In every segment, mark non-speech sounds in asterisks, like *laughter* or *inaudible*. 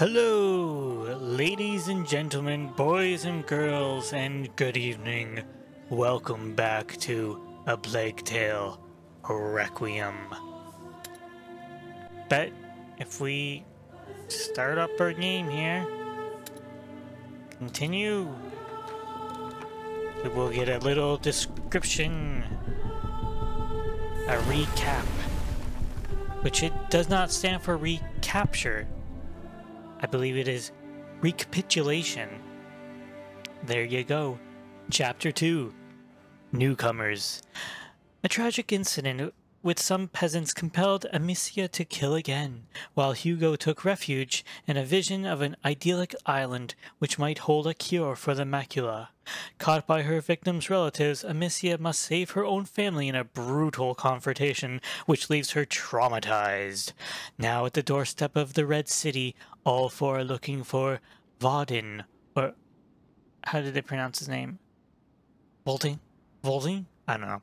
Hello, ladies and gentlemen, boys and girls, and good evening. Welcome back to A Plague Tale Requiem. Bet if we start up our game here, continue, we will get a little description, a recap, which it does not stand for recapture. I believe it is recapitulation. There you go. Chapter 2 Newcomers. A tragic incident with some peasants compelled Amicia to kill again, while Hugo took refuge in a vision of an idyllic island which might hold a cure for the macula. Caught by her victim's relatives, Amicia must save her own family in a brutal confrontation which leaves her traumatized. Now at the doorstep of the Red City, all four are looking for Vaudin, or how did they pronounce his name? Volting? Volting? I don't know.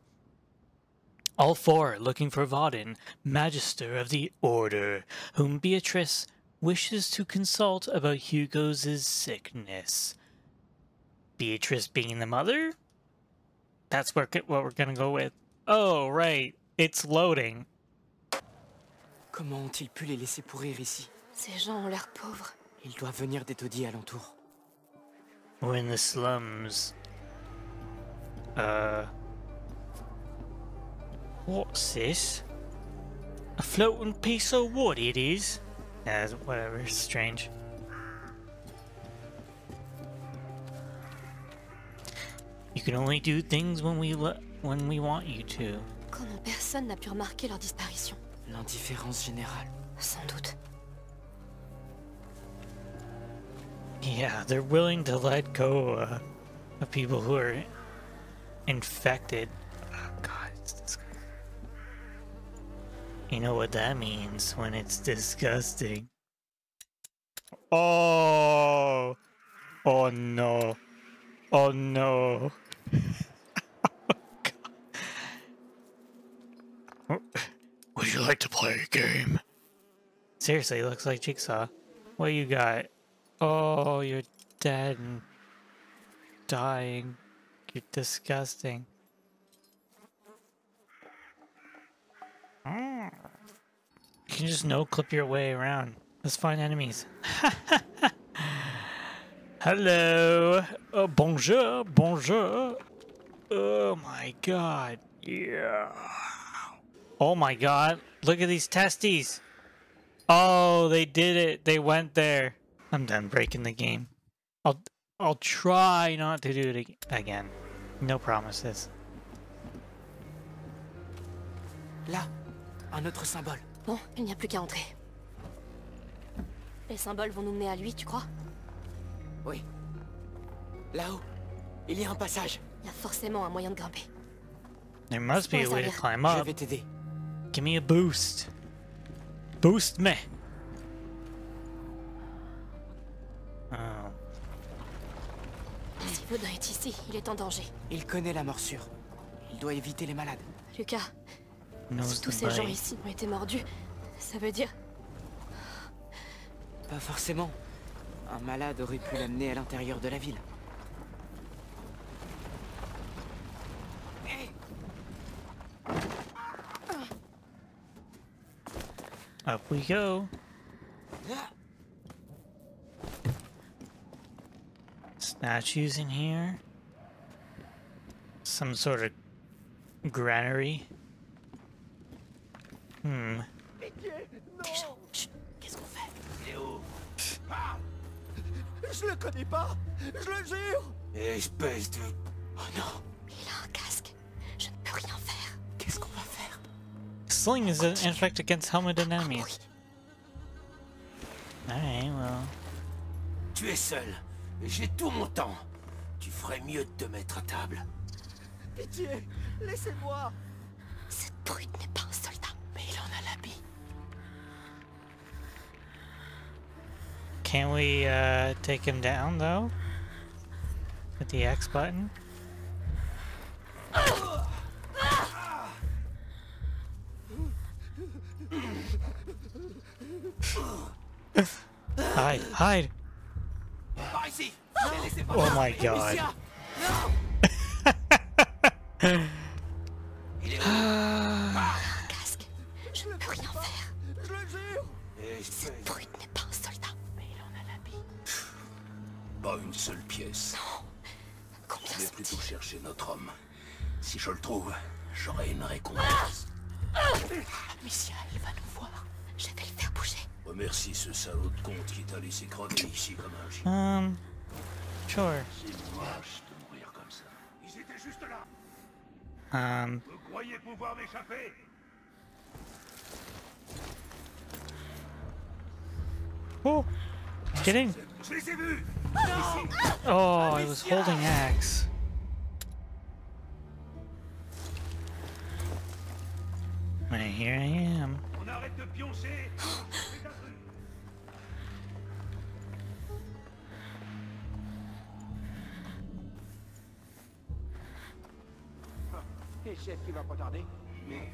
All four looking for Vaudin, Magister of the Order, whom Beatrice wishes to consult about Hugo's sickness. Beatrice being the mother? That's what we're gonna go with. Oh, right. It's loading. Comment ont-ils pu les laisser pourrir ici Ces gens ont l'air pauvres. Ils doivent venir des taudis alentours. We're in the slums. Uh... What's this? A floating piece of wood it is? Yeah, whatever, strange. Can only do things when we when we want you to. Comment personne n'a pu remarquer leur disparition L'indifférence générale. Sans doute. Yeah, they're willing to let go uh, of people who are infected. Oh, God, it's disgusting. You know what that means when it's disgusting. Oh! Oh no. Oh no. *laughs* Would you like to play a game? Seriously, it looks like Jigsaw. What you got? Oh, you're dead and dying. You're disgusting. You can just no clip your way around. Let's find enemies. *laughs* Hello. Oh, bonjour. Bonjour. Oh my god. Yeah. Oh my god. Look at these testes. Oh, they did it. They went there. I'm done breaking the game. I'll I'll try not to do it again. No promises. Là, un autre symbole. Bon, il n'y a plus qu'à entrer. Les symboles vont nous mener à lui, tu crois Oui. Là-haut, il y a un passage. Il y a forcément un moyen de grimper. There must be a way to climb up. Je vais t'aider. Give me a boost. Boost me. Oh. Si Vaudin est ici, il est en danger. Il connaît la morsure. Il doit éviter les malades. Lucas, Knows si tous ces gens ici ont été mordus, ça veut dire... Pas forcément. Un malade aurait pu l'amener à l'intérieur de la ville. Up we go. Statues in here. Some sort of granary. Hmm. Je le connais pas Je le jure Espèce de... Oh non Il a un casque. Je ne peux rien faire. Qu'est-ce qu'on va faire? Sling is an effect against helmeted Un enemies. bruit. Alright, well. Tu es seul. J'ai tout mon temps. Tu ferais mieux de te mettre à table. Pitié Laissez-moi Cette brute n'est pas Can we uh, take him down though? With the X button? Hide, hide. Par ici Ne laissez pas Oh my god. *laughs* Plutôt chercher notre homme. Si je le trouve, j'aurai une récompense. Amicia, va nous voir. Je vais le faire bouger. Remercie ce salaud de comte qui t'a laissé crever ici comme un chien. Um, sure. C'est moche de mourir comme ça. Ils étaient juste là Um, Vous croyez pouvoir m'échapper? oh, kidding. Je les ai vus Oh, I was holding axe. And here I am. On arrête de pioncer Et chef qui va pas tarder Mais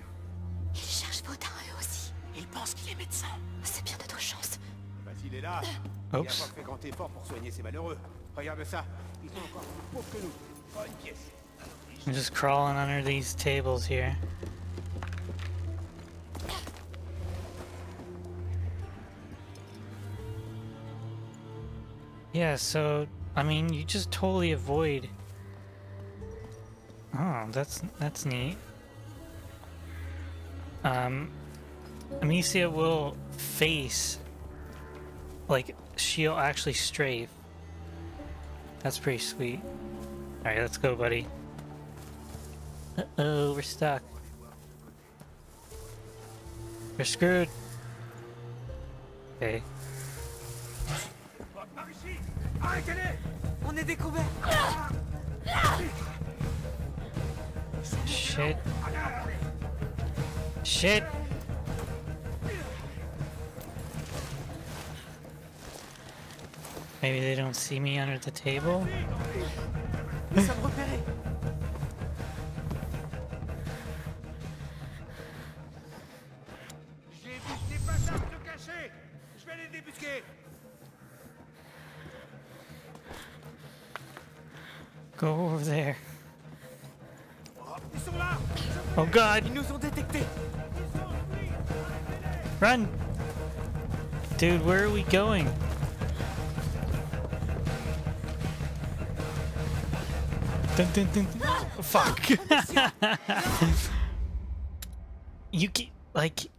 Ils cherchent Vaudin eux aussi. il pense qu'il est médecin. C'est bien de nos chances. Eh bah s'il est là, euh. il a pas fait grand effort pour soigner ces malheureux. Regarde ça, ils sont encore plus pauvres que nous. Pas une pièce. I'm just crawling under these tables here. Yeah, so I mean, you just totally avoid. Oh, that's that's neat. Um, Amicia will face, like she'll actually strafe. That's pretty sweet. All right, let's go, buddy. Uh oh, we're stuck. We're screwed. Okay. Arrêtez-les On est découvert Shit. Shit. Maybe they don't see me under the table? Go over there. Ils sont là Oh god, Ils nous ont détectés run! Dude, where are we going? Dun, dun, dun, dun. Oh, fuck. *laughs* you can like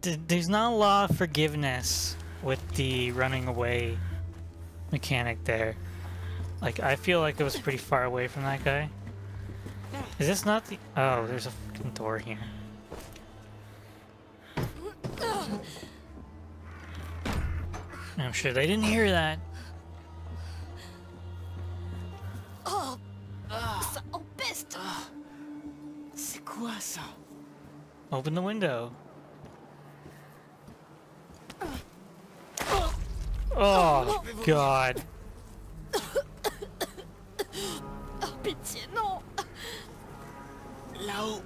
there's not a lot of forgiveness with the running away mechanic there. Like I feel like it was pretty far away from that guy. Is this not the Oh, there's a fucking door here. I'm sure they didn't hear that. Oh empeste C'est quoi ça Open the window. Oh god. Là-haut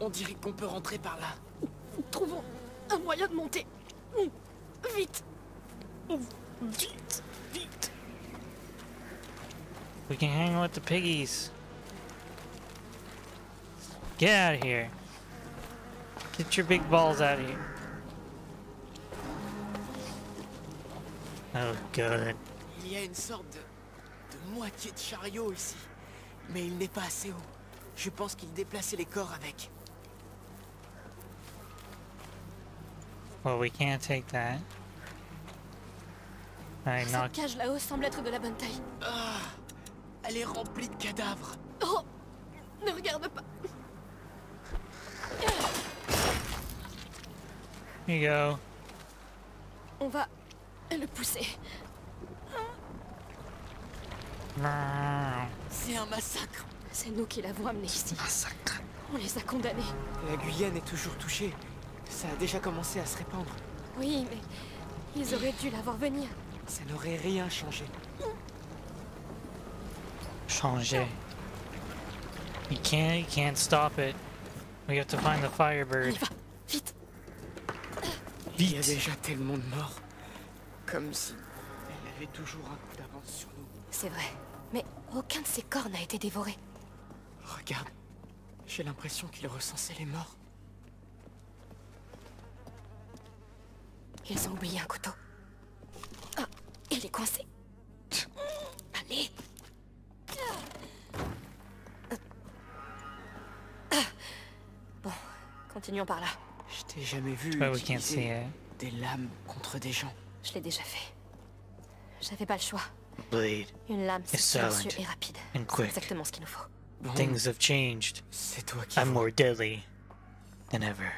On dirait qu'on peut rentrer par là. Trouvons un moyen de monter. Vite Vite, vite. We can hang with the piggies. Get out of here. Get your big balls out of here. Oh, good. Il y a une sorte de, de moitié de chariot ici. Mais il n'est pas assez haut. Je pense qu'il déplaçait les corps avec. Well, we can't take that. Cette cage là-haut semble être de la bonne taille. Ah Elle est remplie de cadavres. Oh Ne regarde pas Here you go. On va le pousser. C'est un massacre. C'est nous qui l'avons amené ici. On les a condamnés. La Guyane est toujours touchée. Ça a déjà commencé à se répandre. Oui, mais ils auraient dû la voir venir. Ça n'aurait rien changé. Changer. You can't, you can't stop it. We have to find the On Firebird. y va Vite Il y a déjà tellement de morts. Comme si elle avait toujours un coup d'avance sur nous. C'est vrai. Mais aucun de ces corps n'a été dévoré. Regarde, j'ai l'impression qu'il recensait les morts. Ils ont oublié un couteau. Ah, il est coincé. Allez. Bon, continuons par là. Je t'ai jamais vu utiliser it. des lames contre des gens. Je l'ai déjà fait. J'avais pas le choix. Une lame, c'est silencieux et rapide. C'est exactement ce qu'il nous faut. Bon, Things have changed. c'est toi qui I'm more deadly than ever.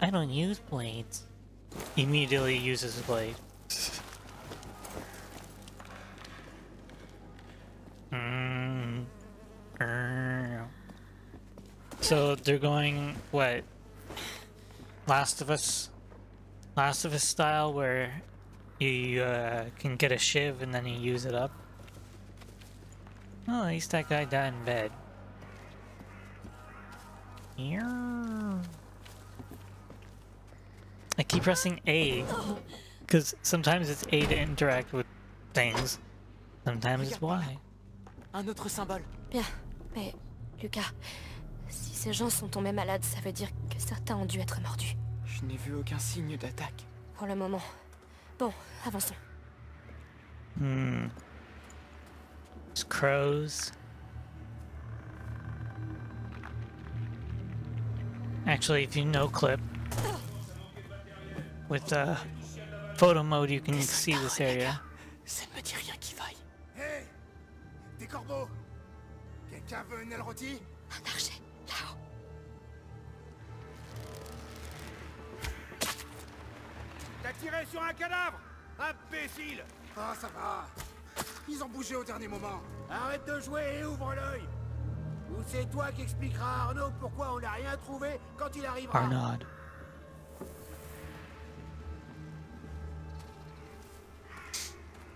I don't use blades. Immediately uses a blade. Mm. So they're going what? Last of Us, Last of Us style, where you uh, can get a shiv and then you use it up. Oh, at least that guy died in bed. Here. I keep pressing A because sometimes it's A to interact with things, sometimes it's Y. Un autre symbole. Bien, mais Lucas, si ces gens sont tombés malades, ça veut dire que certains ont dû être mordus. Je n'ai vu aucun signe d'attaque. Pour le moment. Bon, avançons. Hmm. It's crows. Actually, if you no clip with uh, photo mode, you can see this area. Ça ne me dit rien qui vaille. Hé Des corbeaux Quelqu'un veut une aile rôtie Un archer, là-haut. T'as tiré sur un cadavre Imbécile Ah, ça va Ils ont bougé au dernier moment. Arrête de jouer et ouvre l'œil Ou c'est toi qui expliqueras à Arnaud pourquoi on n'a rien trouvé quand il arrivera. Arnaud.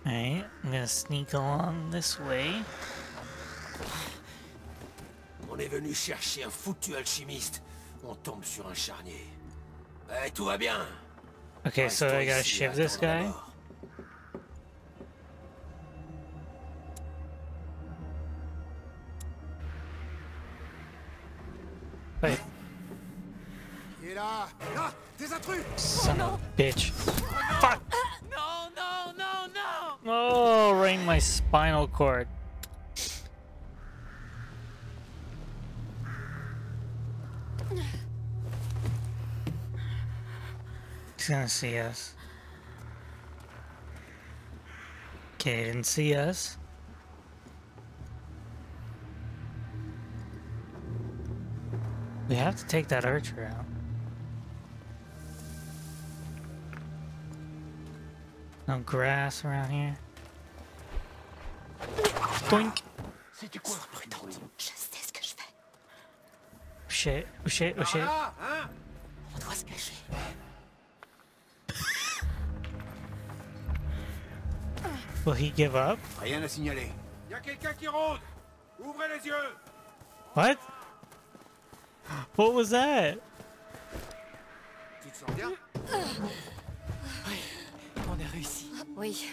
Alright, I'm gonna sneak along this way? On est venu chercher un foutu alchimiste. On tombe sur un charnier. Eh, tout va bien. Okay, so I gotta shiv this guy? Bitch. Fuck! No, no, no, no! Oh, right my spinal cord. He's gonna see us. Okay, didn't see us. We have to take that archer out. No grass around here. Doink! C'était quoi Je sais ce que je fais. Oh shit, oh shit, oh shit. On doit se cacher. Will he give up? Rien à signaler. Y a quelqu'un qui rôde Ouvrez les yeux What? What was that? Tu te sens bien On a réussi. Oui,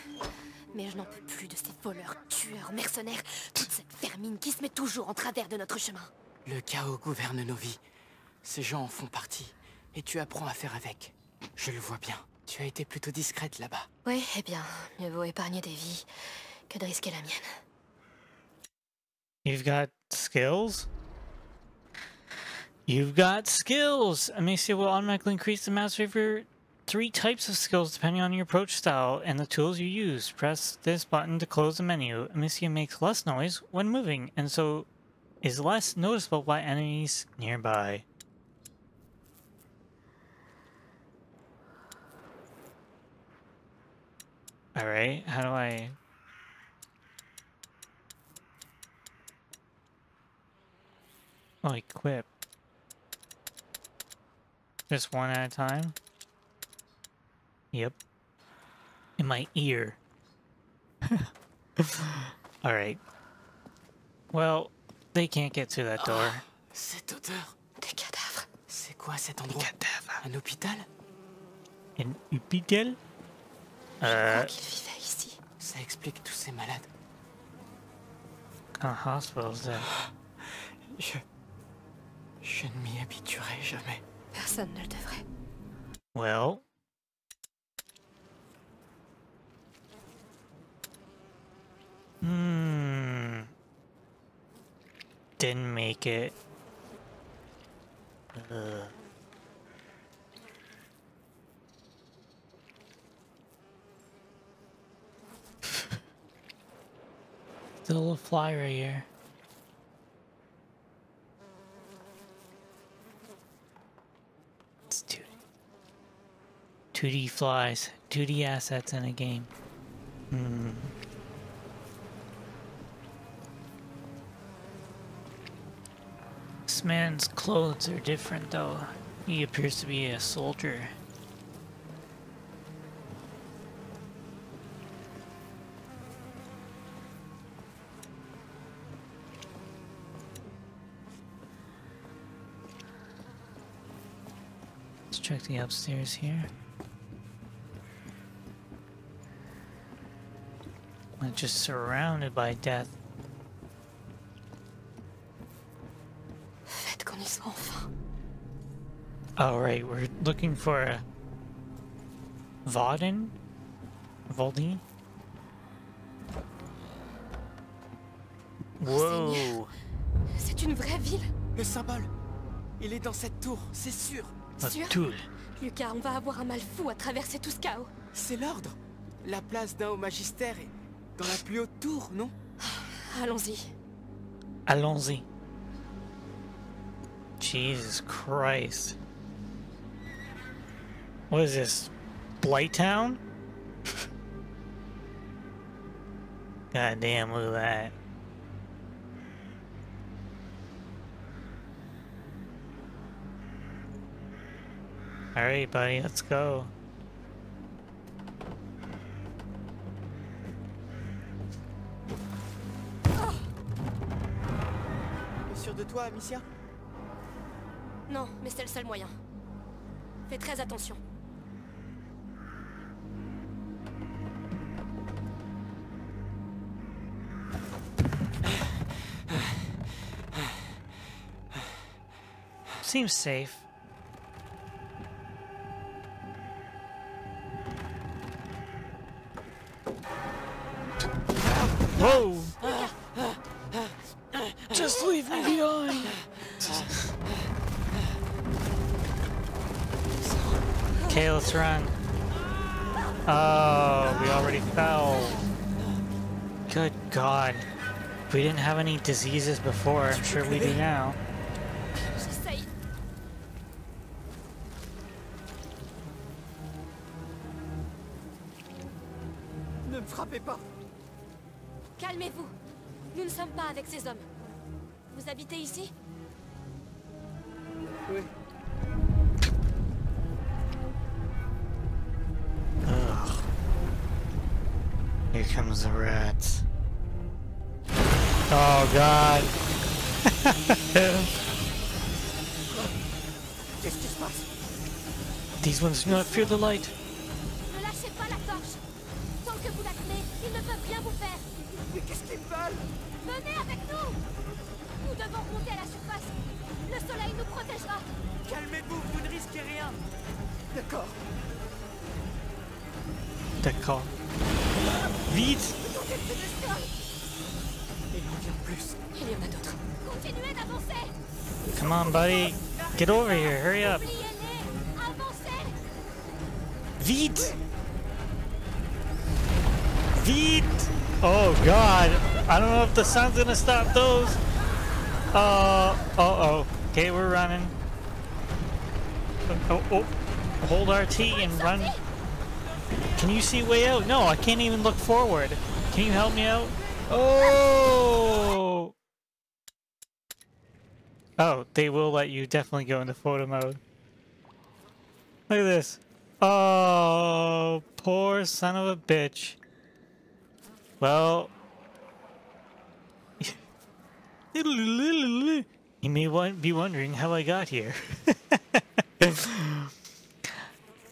mais je n'en peux plus de ces voleurs, tueurs, mercenaires, toute cette vermine qui se met toujours en travers de notre chemin. Le chaos gouverne nos vies. Ces gens en font partie. Et tu apprends à faire avec. Je le vois bien. Tu as été plutôt discrète là-bas. Oui, eh bien, mieux vaut épargner des vies que de risquer la mienne. You've got skills? You've got skills! Amicia will automatically increase the mastery of your three types of skills depending on your approach style and the tools you use. Press this button to close the menu. Amicia makes less noise when moving and so is less noticeable by enemies nearby. Alright, how do I... Oh, equip. Just one at a time? Yep. In my ear. *laughs* Alright. Well, they can't get through that door. Cette odeur. Des cadavres. C'est quoi cet endroit? Un hôpital? Un hôpital? Je Euh, crois qu'il vivait ici. Ça explique tous ces malades. of hospital that? Je... Je ne m'y habituerai jamais. Personne ne le devrait. Well. Hmm. Didn't make it. Ugh. *laughs* Still a fly right here. It's 2D. 2D flies, 2D assets in a game. Hmm. This man's clothes are different though. He appears to be a soldier. Let's check the upstairs here. I'm just surrounded by death. Oh right, we're looking for a Vauden? Voldy? Whoa! C'est une vraie ville. Le symbole Il est dans cette tour, c'est sûr Sûr? Tool. Lucas, on va avoir un mal fou à traverser tout ce chaos. C'est l'ordre La place d'un au magistère est dans la plus haute tour, non? Allons-y. Allons-y. Jesus Christ. What is this? Blighttown? *laughs* God damn, look at that. Alright, buddy, let's go. T'es sûr de toi, Amicia Non, mais c'est le seul moyen. Fais très attention. Seems safe. Whoa! Just leave me behind! Okay, let's run. Oh, we already fell. Good God. We didn't have any diseases before, I'm sure we do now. Calmez-vous. Nous ne sommes pas avec ces hommes. Vous habitez ici Oui. Ugh. Here comes the rats. Oh god. Qu'est-ce qui se passe These ones do not fear the light. Venez avec nous Nous devons remonter à la surface. Le soleil nous protégera. Calmez-vous, vous ne risquez rien D'accord. D'accord. Vite! Il en vient plus. Il y en a d'autres. Continuez d'avancer Come on, buddy. Get over here. Hurry up. Vite! Vite! Oh god. I don't know if the sun's gonna stop those. Uh, uh oh. Okay, we're running. Oh, oh. Hold RT and run. Can you see way out? No, I can't even look forward. Can you help me out? Oh! Oh, they will let you definitely go into photo mode. Look at this. Oh, poor son of a bitch. Well, you may be wondering how I got here. *laughs*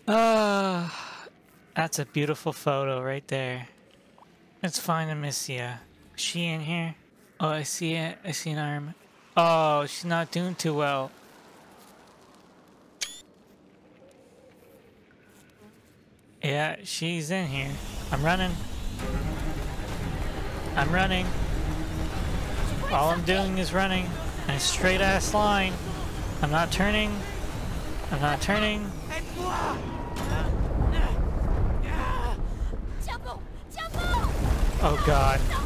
Ah. That's a beautiful photo right there. Let's find Amicia. Is she in here? Oh, I see it. I see an arm. Oh, she's not doing too well. Yeah, she's in here. I'm running. I'm running. All I'm doing is running. In a straight ass line. I'm not turning. I'm not turning. Aide-moi Tiens bon Tiens bon Oh god. Non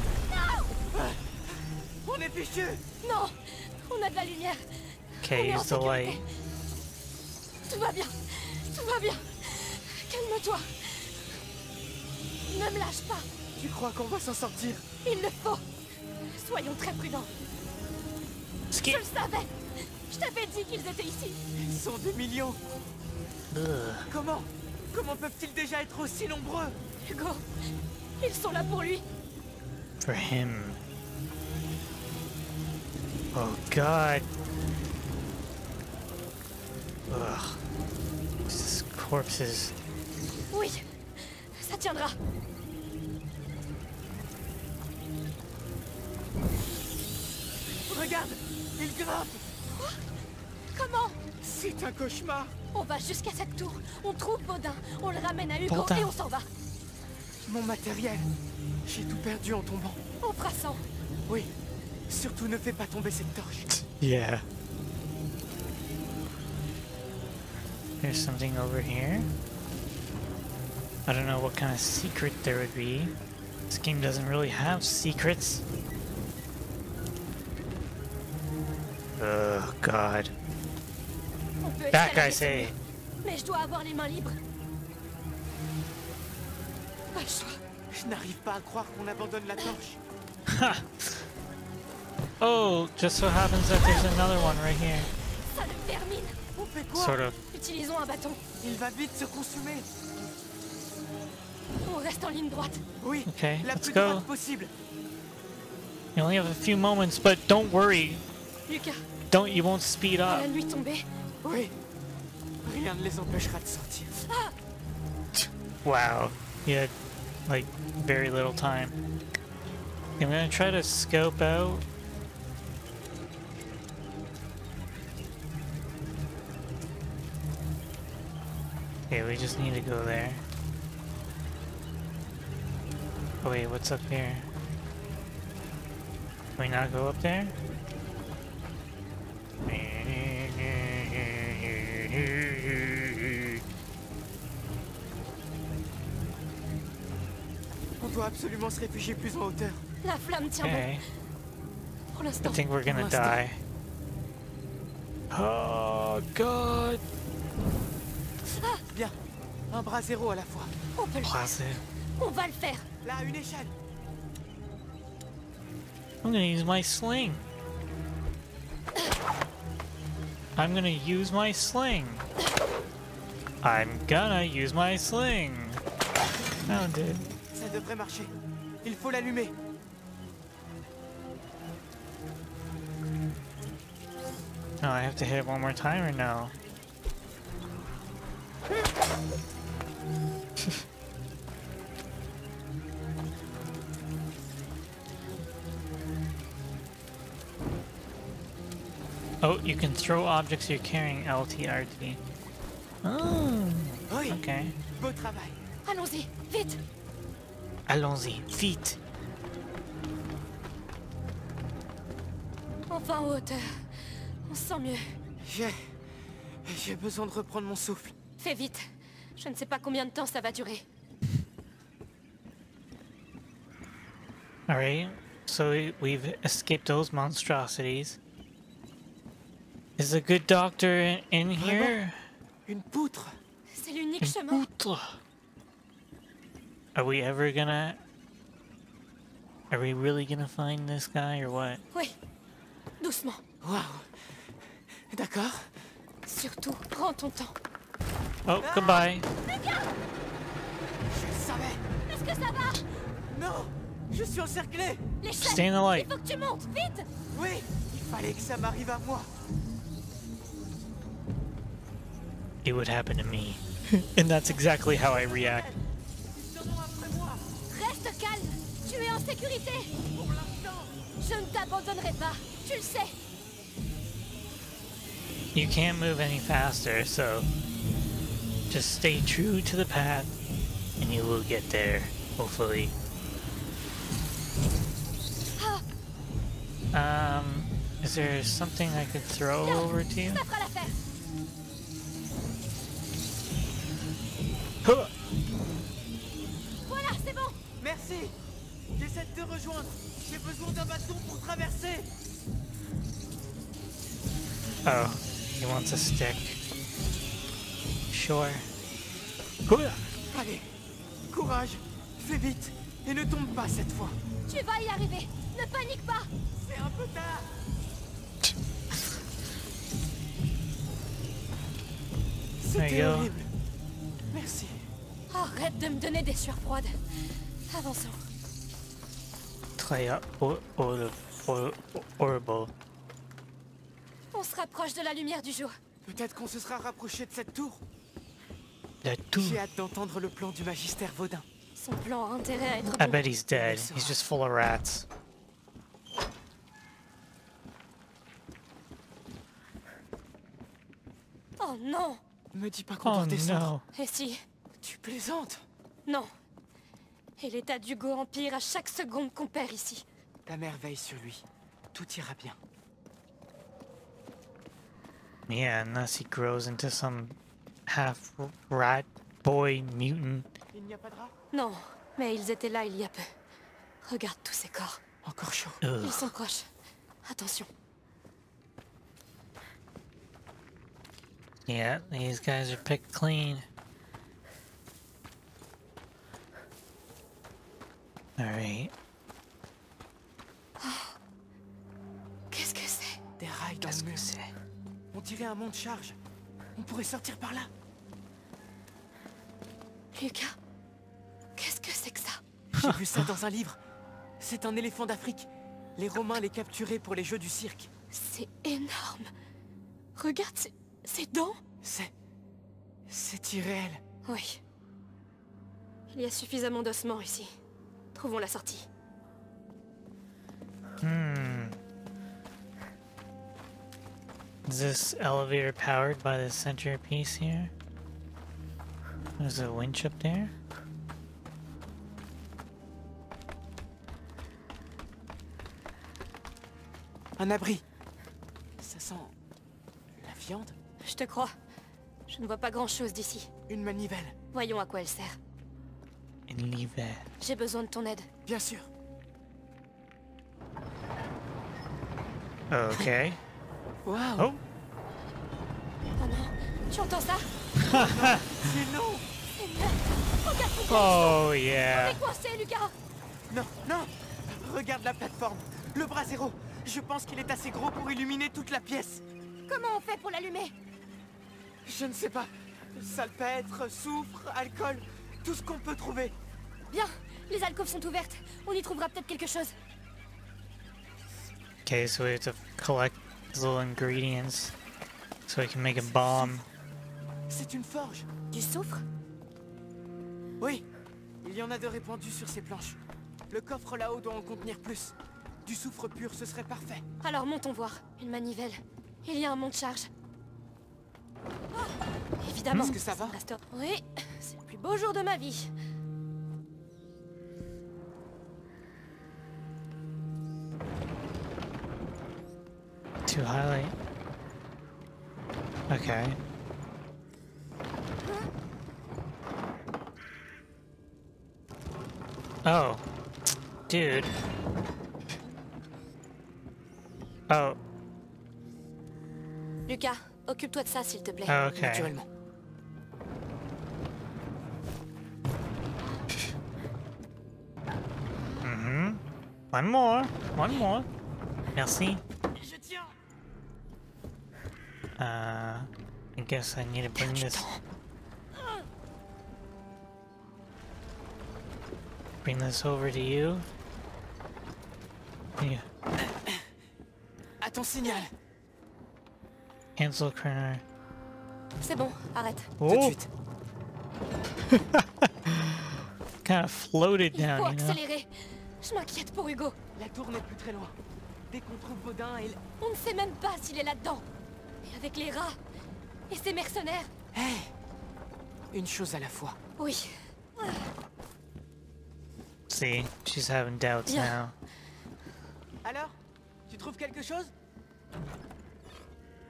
Non On est fichu Non On a de la lumière. Okay, On est en use the light. Tout va bien. Tout va bien. Calme-toi. Ne me lâche pas. Tu crois qu'on va s'en sortir Il le faut. Soyons très prudents. Je le savais. Je t'avais dit qu'ils étaient ici. Ils sont des millions Ugh. Comment? Comment peuvent-ils déjà être aussi nombreux? Hugo, ils sont là pour lui. For him. Oh god. Ugh. Corpses. Oui, ça tiendra. Ils grimpent Comment C'est un cauchemar On va jusqu'à cette tour, on trouve Baudin, on le ramène à Hugo et on s'en va. Mon matériel J'ai tout perdu en tombant. On fera sans. Oui. Surtout ne fais pas tomber cette torche. Yeah. There's something over here. I don't know what kind of secret there would be. This game doesn't really have secrets. Oh god. On peut Back, I say. Mais je dois avoir les mains libres. Pas le choix. Je n'arrive pas à croire qu'on abandonne la torche. Oh, just so happens that there's another one right here. Ça le termine. On fait quoi Sort of. Utilisons un bâton. Il va vite se consumer. On reste en ligne droite. Oui, Okay, la let's plus go. droite possible. You only have a few moments, but don't worry. Lucas, Don't you won't speed up. la nuit tombée, Oui. Rien ne les empêchera de sortir. Ah. Wow. You had like very little time. I'm gonna try to scope out. Okay, we just need to go there. Oh wait, what's up here? Can we not go up there? On doit absolument se réfugier plus en hauteur. la flamme tient Okay. bon. Pour I think we're gonna die. Oh god. Bien. Un brasero à la fois. on peut le faire. Placid. On va le faire. Là, une échelle. I'm gonna use my sling. I'm gonna use my sling. I'm gonna use my sling. Found it. Ça devrait marcher. Il faut l'allumer. No, I have to hit it one more time or no? Hmm. Oh, you can throw objects you're carrying LTRT. Oh, Oui. okay. Beau travail. Allons-y, vite. Allons-y, vite. Enfin en hauteur. On se sent mieux. J'ai... J'ai besoin de reprendre mon souffle. Fais vite. Je ne sais pas combien de temps ça va durer. Alright, so we've escaped those monstrosities. Is a good doctor in, in here? Une poutre. C'est l'unique Une chemin. poutre. Are we ever gonna... Are we really gonna find this guy or what? Oui. Doucement. Waouh. D'accord. Surtout, prends ton temps. Oh, ah. goodbye. Je le savais. Est-ce que ça va Non. Je suis encerclé. L'échelle Stay in the light. Il faut que tu montes, vite Oui. Il fallait que ça m'arrive à moi it would happen to me. *laughs* and that's exactly how I react. You can't move any faster, so just stay true to the path and you will get there, hopefully. Um, is there something I could throw over to you? Voilà, c'est bon Merci J'essaie de te rejoindre. J'ai besoin d'un bâton pour traverser. Oh, he wants a stick? Sure. Huh! Allez, courage, fais vite et ne tombe pas cette fois. Tu vas y arriver Ne panique pas C'est un peu tard. Go. horrible. Merci. Arrête de me donner des sueurs froides. Avançons. Or, horrible. On se rapproche de la lumière du jour. Peut-être qu'on se sera rapproché de cette tour. The two. J'ai hâte d'entendre le plan du magistère Vaudin. Son plan a intérêt à être I bon. bet he's dead. He's just full of rats. Oh non Me dis pas qu'on Oh doit descendre. Et si Tu plaisantes Non. Et l'état d'Hugo empire à chaque seconde qu'on perd ici. La mère veille sur lui. Tout ira bien. Yeah, unless he grows into some half rat boy mutant. Il n'y a pas de rat? Non, mais ils étaient là il y a peu. Regarde tous ces corps. Encore chaud. Ugh. Ils sont proches. Attention. Yeah, these guys are picked clean. Alright. Qu'est-ce que c'est? Des rails dans le mur. On dirait un mont de charge. On pourrait sortir par là. Lucas Qu'est-ce que c'est que ça? J'ai vu ça dans un livre. C'est un éléphant d'Afrique. Les Romains les capturaient pour les jeux du cirque. C'est énorme. Regarde ces, ces dents. C'est... C'est irréel. Oui. Il y a suffisamment d'ossements ici. Trouvons la sortie. Hmm. Is this elevator powered by the centerpiece here? There's a winch up there? Un abri. Ça sent... la viande Je te crois. Je ne vois pas grand-chose d'ici. Une manivelle. Voyons à quoi elle sert. Leave that. J'ai besoin de ton aide. Bien sûr. Okay. *laughs* Waouh Oh! Oh non, tu entends ça? *laughs* C'est merde. Regarde Oh On yeah. est coincé, Lucas Non, non Regarde la plateforme. Le bras zéro. Je pense qu'il est assez gros pour illuminer toute la pièce. Comment on fait pour l'allumer? Je ne sais pas. Salpêtre, soufre, alcool, tout ce qu'on peut trouver. Bien, les alcôves sont ouvertes. On y trouvera peut-être quelque chose. Okay, so we have to collect the little ingredients so we can make a bomb. C'est une forge. Du soufre? Oui, il y en a de répandus sur ces planches. Le coffre là-haut doit en contenir plus. Du soufre pur, ce serait parfait. Alors montons voir. Une manivelle. Il y a un mont de charge. Ah, évidemment. Est-ce que ça va Reste- Oui, c'est le plus beau jour de ma vie. To highlight. Okay. Oh. Dude. Oh, Lucas, occupe-toi de ça, s'il te plaît. okay. Naturellement. Mm-hmm. One more. One more. Merci. Je tiens Uh, I guess I need to bring this. Bring this over to you. Yeah. À ton signal. Cancel Kerner. C'est bon, arrête. Tout de Oh, suite. *laughs* kind of floated Il faut down, you know? accélérer. Je m'inquiète pour Hugo. La tour n'est plus très loin. Dès qu'on trouve Baudin, il... On ne sait même pas s'il est là-dedans. Et avec les rats et ces mercenaires. Hé Une chose à la fois. Oui. See, she's having doubts Yeah. now. Alors Tu trouves quelque chose?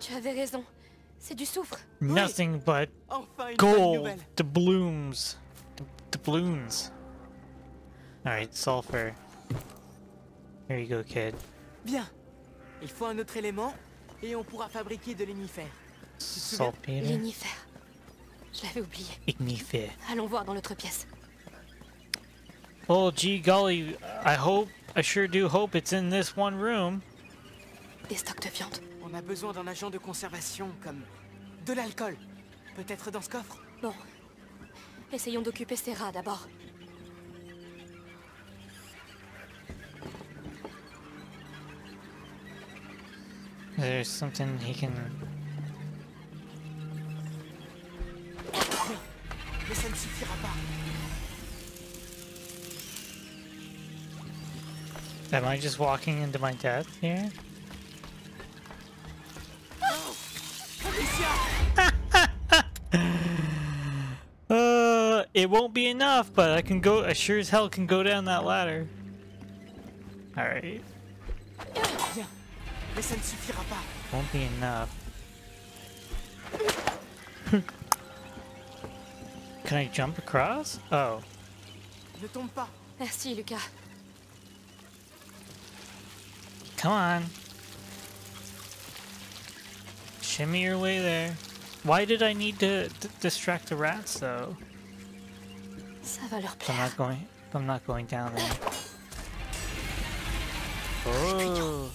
Tu avais raison. C'est du soufre. Nothing but gold nouvelle. doubloons. Doubloons. Alright, sulfur. Here you go, kid. Bien. Il faut un autre élément et on pourra fabriquer de l'énifère. souviens? Saltpeter. Lénifère. Je l'avais oublié. Ignifer. Allons voir dans l'autre pièce. Oh, gee golly, I hope, I sure do hope it's in this one room. Des stocks de viande. On a besoin d'un agent de conservation comme de l'alcool. Peut-être dans ce coffre Bon. Essayons d'occuper ces rats d'abord. There's something he can. Mais ça ne suffira pas. Am I just walking into my death here? It won't be enough, but I can go. I sure as hell can go down that ladder. All right, Bien. Mais ça ne won't be enough. *laughs* can I jump across? Oh, Ne tombe pas. Merci, Lucas. come on. Shimmy your way there. Why did I need to d- distract the rats though? Ça va leur I'm not going. I'm not going down there. Oh,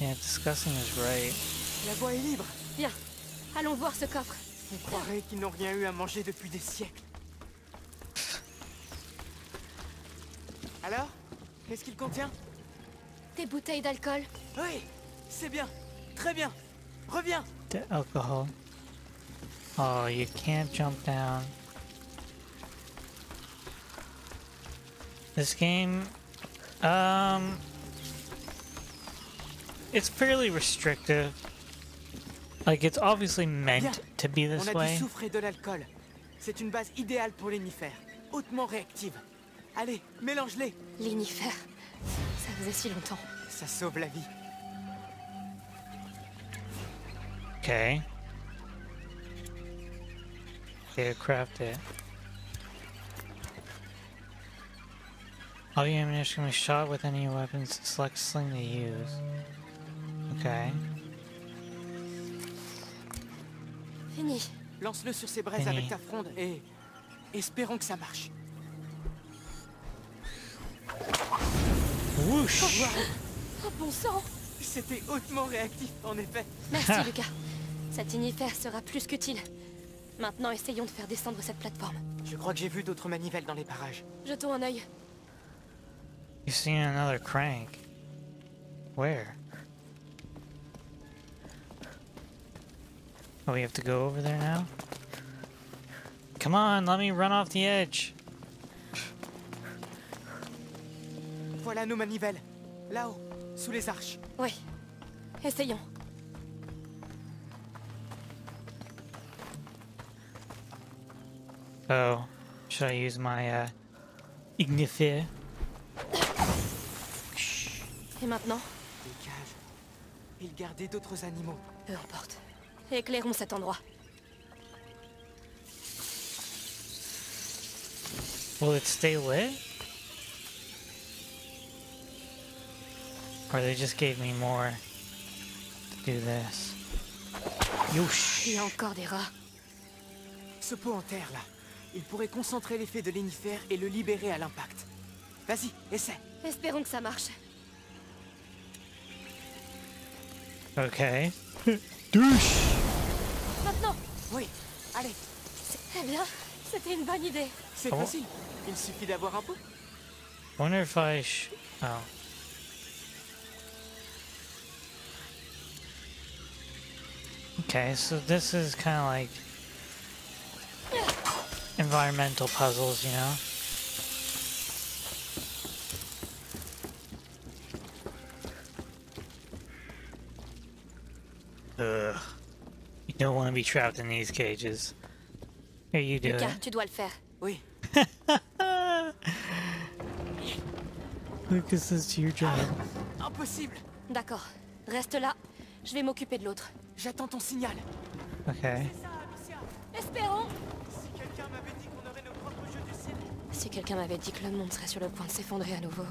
yeah, discussing is right. La voie est libre. Bien. Allons voir ce coffre. On croirait qu'ils n'ont rien eu à manger depuis des siècles. Alors Qu'est-ce qu'il contient Des bouteilles d'alcool. Oui C'est bien. Très bien. Reviens. The alcohol. Oh, you can't jump down. This game, um, it's fairly restrictive. Like it's obviously meant Bien. to be this On a way. du soufre et de l'alcool. C'est une base idéale pour l'énifère. Hautement réactive. Allez, mélange-les. Lénifère. Ça faisait si longtemps. Ça sauve la vie. Okay. Okay, craft it. All the ammunition can be shot with any weapons. Select sling to use? Okay. Fini. Lance-le sur ces braises Fini. avec ta fronde et... Espérons que ça marche. Whoosh! Oh bon sang C'était hautement réactif, en effet. *laughs* Merci, *laughs* Lucas. Cet inifère sera plus qu'utile. Maintenant, essayons de faire descendre cette plateforme. Je crois que j'ai vu d'autres manivelles dans les parages. Jetons un œil. You've seen another crank. Where? Oh, we have to go over there now? Come on, let me run off the edge. Voilà nos manivelles. Là-haut, sous les arches. Oui. Essayons. Oh, should I use my uh, ignifier? Et maintenant Des cages. Ils gardaient d'autres animaux. Peu importe. Éclairons cet endroit. Will it stay lit? Or they just gave me more to do this. Il Yoush! y a encore des rats. Ce pot en terre, là, il pourrait concentrer l'effet de l'énifère et le libérer à l'impact. Vas-y, essaie. Espérons que ça marche. Okay. Douche! Maintenant Oui, allez, Eh bien, c'était une bonne idée. c'est Oh. facile. Il suffit d'avoir un pot. Wonder if I sh- Oh. Okay, so this is kind of like environmental puzzles, you know? Be trapped in these cages. Here, you do Lucas, it. tu dois le faire. Oui. *laughs* Lucas, it's your job. Ah, impossible. D'accord. Reste là. Je vais m'occuper de l'autre. J'attends ton signal. Okay. Espérons Si quelqu'un m'avait dit qu'on aurait nos propres jeux du ciel. Si quelqu'un m'avait dit que le monde serait sur le point de s'effondrer à nouveau.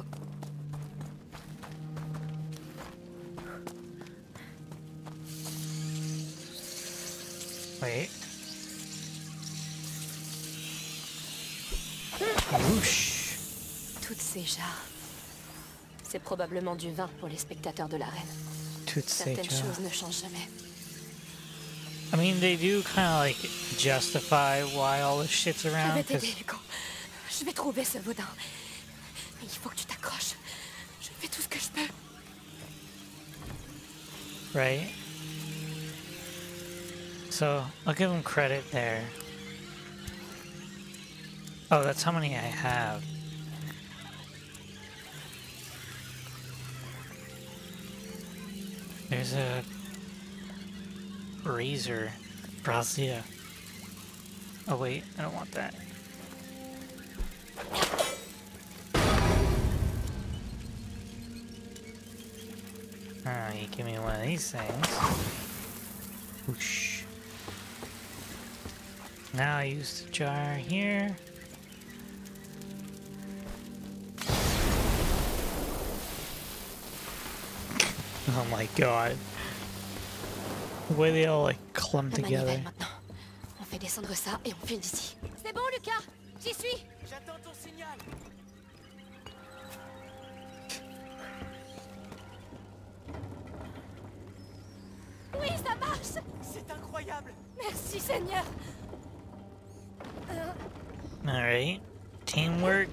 Jarres. C'est probablement du vin pour les spectateurs de l'arène. Toutes Certaines choses ne changent jamais. I mean, they do kind of like justify why all this shit's Je around. vais 'cause- t'aider, Hugo. Je vais trouver ce vaudin. Mais il faut que tu t'accroches. Je fais tout ce que je peux. right? So I'll give him credit there. Oh, that's how many I have. A razor, brazier. Oh wait, I don't want that. Oh, you give me one of these things. Whoosh. Now I use the jar here. Oh my god. The way they all like clump La together. manivelle maintenant. On fait descendre ça et on file d'ici. C'est bon, Lucas J'y suis J'attends ton signal. Oui, ça marche C'est incroyable. Merci, Seigneur euh. Alright. Teamwork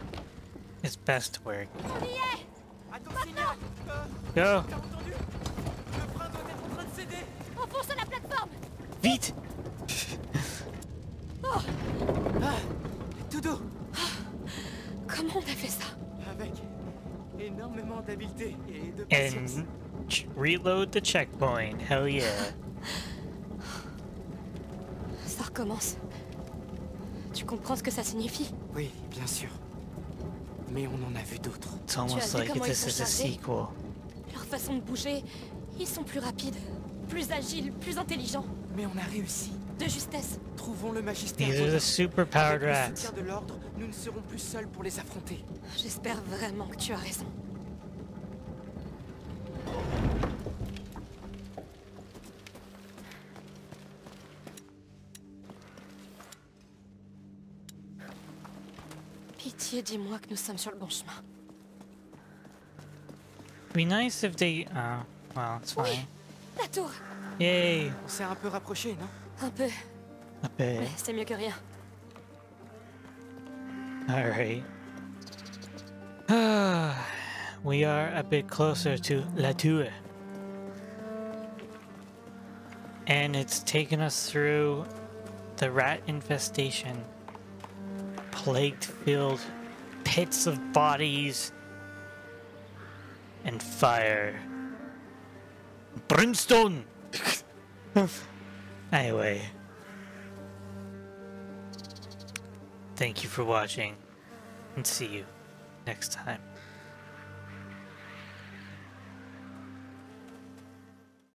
is best work. On y est À ton signal. Euh, Go! Céder. Enfonce la plateforme Vite! Tout doux. Comment on a fait ça? Avec énormément d'habileté et de patience. And reload the checkpoint. Hell yeah. *laughs* Ça recommence. Tu comprends ce que ça signifie? Oui, bien sûr. Mais on en a vu d'autres. It's almost vu like comment this ils is sont a sequel. Leur façon de bouger, ils sont plus rapides, plus agiles, plus intelligents, Mais on a réussi. de justesse. Trouvons le magistère. Rodin. the super powered Avec le rats. soutien de l'ordre, nous ne serons plus seuls pour les affronter. J'espère vraiment que tu as raison. Pitié, dis-moi que nous sommes sur le bon chemin. Be nice if they. Oh, well, it's Oui, fine. La tour Yay! On s'est un peu rapprochés, non Un peu, A bit. mais c'est mieux que rien. Alright. Ah, we are a bit closer to La Tour. And it's taken us through the rat infestation, plague filled pits of bodies and fire. Brimstone! anyway. Thank you for watching, and see you next time.